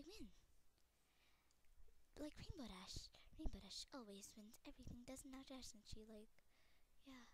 I win. Like Rainbow Dash. Rainbow Dash always wins everything, doesn't now Dash? And she like, yeah.